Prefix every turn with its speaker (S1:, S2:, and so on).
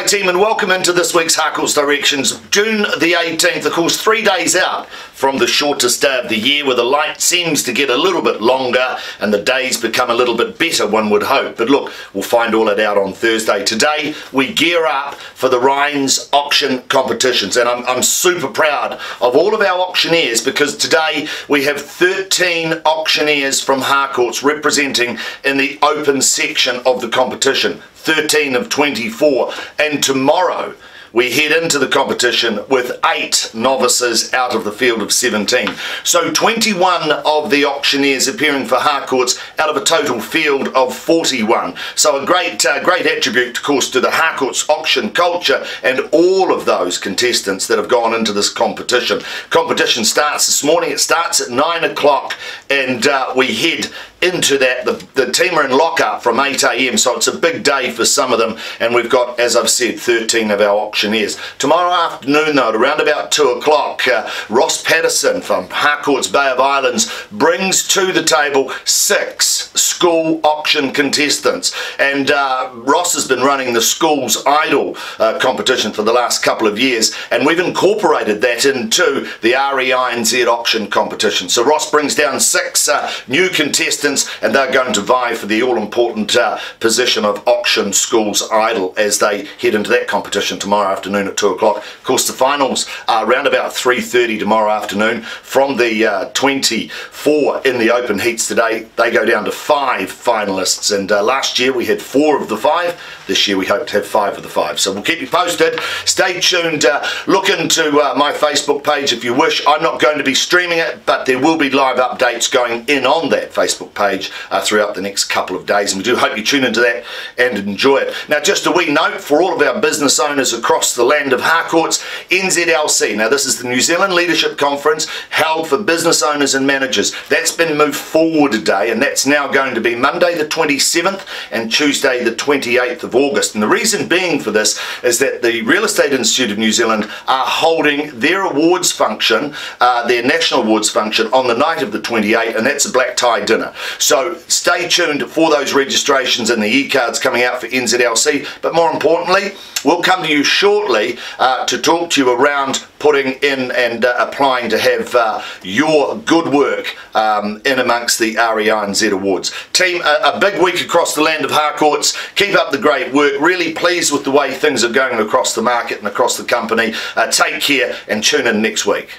S1: Hi team and welcome into this week's Harcourts Directions. June the 18th, of course, three days out from the shortest day of the year where the light seems to get a little bit longer and the days become a little bit better, one would hope. But look, we'll find all that out on Thursday. Today, we gear up for the REINZ auction competitions and I'm, I'm super proud of all of our auctioneers because today we have 13 auctioneers from Harcourts representing in the open section of the competition. 13 of 24 and tomorrow we head into the competition with eight novices out of the field of 17. So 21 of the auctioneers appearing for Harcourts out of a total field of 41. So a great, uh, great attribute, of course, to the Harcourts auction culture and all of those contestants that have gone into this competition. Competition starts this morning. It starts at 9 o'clock and uh, we head into that. The, the team are in lockup from 8am, so it's a big day for some of them. And we've got, as I've said, 13 of our auctioneers. Tomorrow afternoon though, at around about 2 o'clock, uh, Ross Patterson from Harcourts Bay of Islands brings to the table six school auction contestants. And uh, Ross has been running the Schools Idol uh, competition for the last couple of years, and we've incorporated that into the REINZ auction competition. So Ross brings down six uh, new contestants, and they're going to vie for the all-important uh, position of auction Schools Idol as they head into that competition tomorrow afternoon at 2 o'clock. Of course, the finals are around about 3.30 tomorrow afternoon. From the uh, 24 in the open heats today, they go down to five finalists. And uh, last year we had four of the five. This year we hope to have five of the five. So we'll keep you posted. Stay tuned. Uh, look into uh, my Facebook page if you wish. I'm not going to be streaming it, but there will be live updates going in on that Facebook page uh, throughout the next couple of days. And we do hope you tune into that and enjoy it. Now, just a wee note for all of our business owners across the land of Harcourts, NZLC. Now this is the New Zealand Leadership Conference held for business owners and managers. That's been moved forward today and that's now going to be Monday the 27th and Tuesday the 28th of August. And the reason being for this is that the Real Estate Institute of New Zealand are holding their awards function, uh, their national awards function on the night of the 28th and that's a black tie dinner. So stay tuned for those registrations and the e-cards coming out for NZLC. But more importantly, we'll come to you shortly shortly uh, to talk to you around putting in and uh, applying to have uh, your good work um, in amongst the REINZ Awards. Team, a, a, big week across the land of Harcourts. Keep up the great work. Really pleased with the way things are going across the market and across the company. Uh, take care and tune in next week.